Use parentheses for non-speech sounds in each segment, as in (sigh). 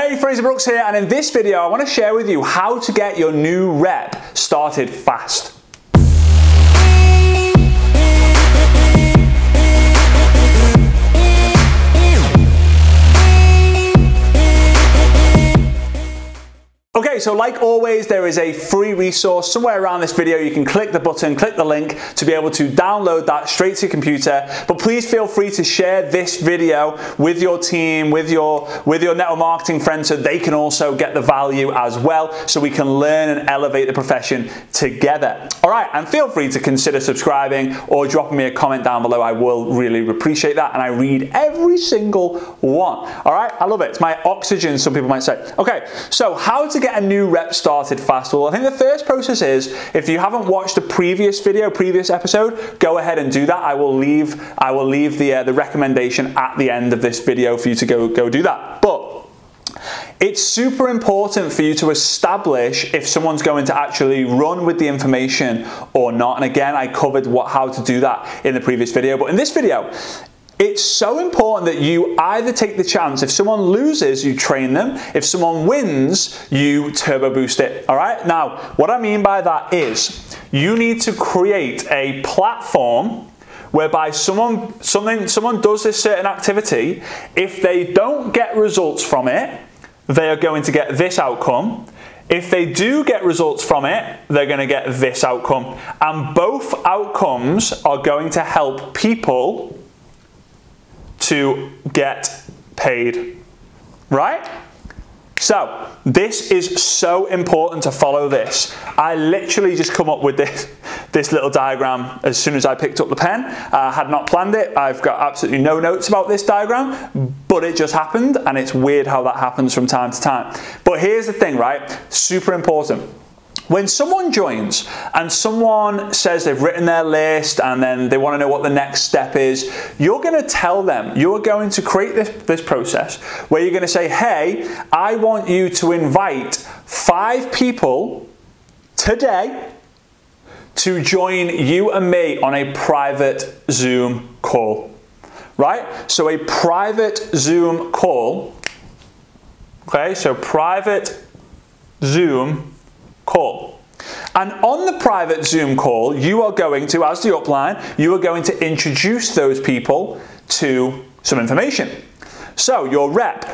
Hey, Frazer Brookes here, and in this video I want to share with you how to get your new rep started fast. So like always, there is a free resource somewhere around this video. You can click the button, click the link to be able to download that straight to your computer. But please feel free to share this video with your team, with your, with your network marketing friends so they can also get the value as well so we can learn and elevate the profession together. All right, and feel free to consider subscribing or dropping me a comment down below. I will really appreciate that and I read every single one. All right, I love it. It's my oxygen, some people might say. Okay, so how to get get a new rep started fast? Well, I think the first process is if you haven't watched a previous video, previous episode, go ahead and do that. I will leave I will leave the uh, the recommendation at the end of this video for you to go go do that. But it's super important for you to establish if someone's going to actually run with the information or not. And again, I covered what, how to do that in the previous video. But in this video, it's so important that you either take the chance, if someone loses, you train them. If someone wins, you turbo boost it. All right? Now, what I mean by that is you need to create a platform whereby someone something someone does this certain activity if they don't get results from it they are going to get this outcome if they do get results from it they're going to get this outcome and both outcomes are going to help people to get paid, right? So, this is so important to follow this. I literally just come up with this, (laughs) this little diagram as soon as I picked up the pen. I had not planned it. I've got absolutely no notes about this diagram, but it just happened, and it's weird how that happens from time to time. But here's the thing, right? Super important when someone joins and someone says they've written their list and then they want to know what the next step is, you're going to tell them, you're going to create this, this process where you're going to say, hey, I want you to invite five people today to join you and me on a private Zoom call. Right? So a private Zoom call. Okay, so private Zoom call. And on the private Zoom call, you are going to, as the upline, you are going to introduce those people to some information. So your rep,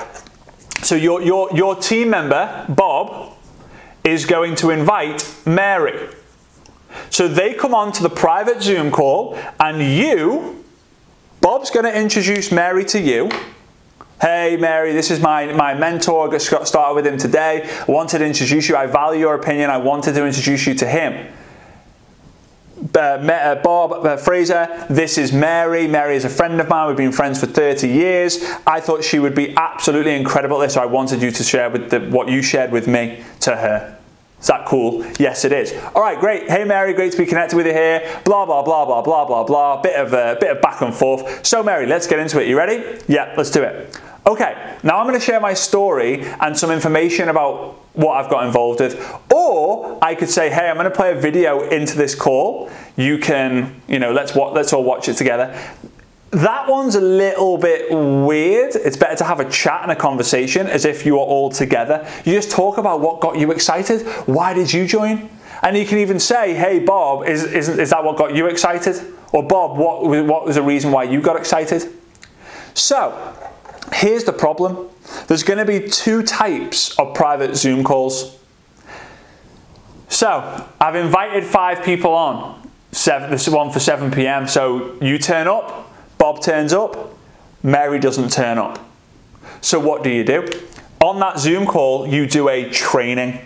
so your, your, your team member, Bob, is going to invite Mary. So they come on to the private Zoom call and you, Bob's going to introduce Mary to you Hey Mary, this is my, my mentor. I got started with him today. I wanted to introduce you. I value your opinion. I wanted to introduce you to him. Uh, uh, Bob uh, Frazer, this is Mary. Mary is a friend of mine. We've been friends for 30 years. I thought she would be absolutely incredible at this, so I wanted you to share with the, what you shared with me to her. Is that cool? Yes, it is. All right, great. Hey, Mary, great to be connected with you here. Blah, blah, blah, blah, blah, blah, blah. Bit of, a uh, bit of back and forth. So, Mary, let's get into it. You ready? Yeah, let's do it. Okay, now I'm going to share my story and some information about what I've got involved with. Or I could say, hey, I'm going to play a video into this call. You can, you know, let's, let's all watch it together. That one's a little bit weird. It's better to have a chat and a conversation as if you are all together. You just talk about what got you excited. Why did you join? And you can even say, hey, Bob, is, is, is that what got you excited? Or Bob, what, what was the reason why you got excited? So, Here's the problem. There's going to be two types of private Zoom calls. So, I've invited five people on. Seven, this is one for 7 p.m. So, you turn up, Bob turns up, Mary doesn't turn up. So, what do you do? On that Zoom call, you do a training.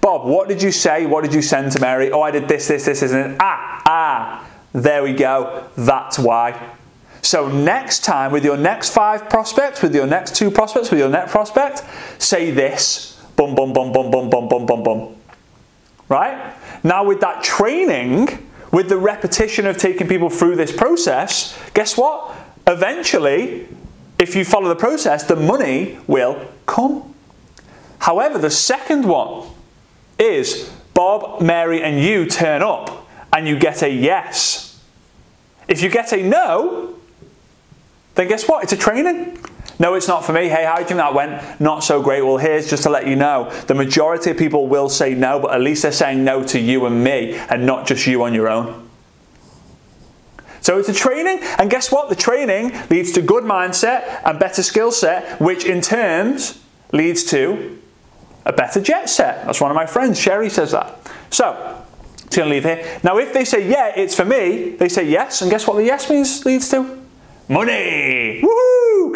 Bob, what did you say? What did you send to Mary? Oh, I did this, this, this, isn't Ah, ah, there we go. That's why. So next time with your next five prospects, with your next two prospects, with your next prospect, say this. Bum, bum, bum, bum, bum, bum, bum, bum, bum. Right? Now with that training, with the repetition of taking people through this process, guess what? Eventually, if you follow the process, the money will come. However, the second one is Bob, Mary, and you turn up and you get a yes. If you get a no, then guess what? It's a training. No, it's not for me. Hey, how do you think that went? Not so great. Well, here's just to let you know the majority of people will say no, but at least they're saying no to you and me and not just you on your own. So it's a training, and guess what? The training leads to good mindset and better skill set, which in terms leads to a better jet set. That's one of my friends, Sherry says that. So, it's going to leave here. Now, if they say, yeah, it's for me, they say yes, and guess what the yes means leads to? Money! Woohoo!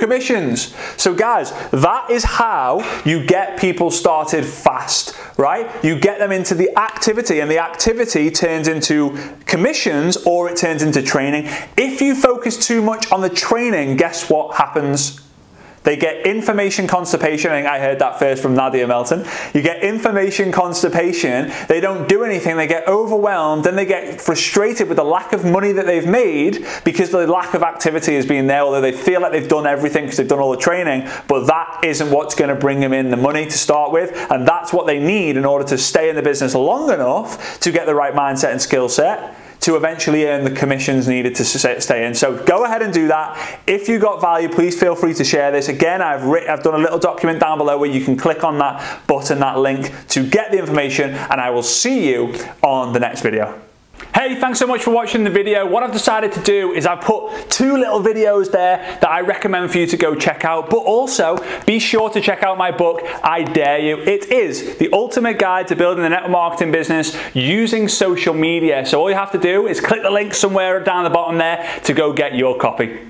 Commissions. So, guys, that is how you get people started fast, right? You get them into the activity, and the activity turns into commissions or it turns into training. If you focus too much on the training, guess what happens? They get information constipation. I I heard that first from Nadia Melton. You get information constipation. They don't do anything. They get overwhelmed. Then they get frustrated with the lack of money that they've made because the lack of activity has been there, although they feel like they've done everything because they've done all the training. But that isn't what's going to bring them in the money to start with. And that's what they need in order to stay in the business long enough to get the right mindset and skill set to eventually earn the commissions needed to stay in. So go ahead and do that. If you got value, please feel free to share this. Again, I've, I've done a little document down below where you can click on that button, that link to get the information, and I will see you on the next video. Hey, thanks so much for watching the video. What I've decided to do is I've put two little videos there that I recommend for you to go check out, but also be sure to check out my book, I Dare You. It is the ultimate guide to building a network marketing business using social media. So all you have to do is click the link somewhere down the bottom there to go get your copy.